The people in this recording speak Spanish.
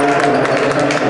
Gracias.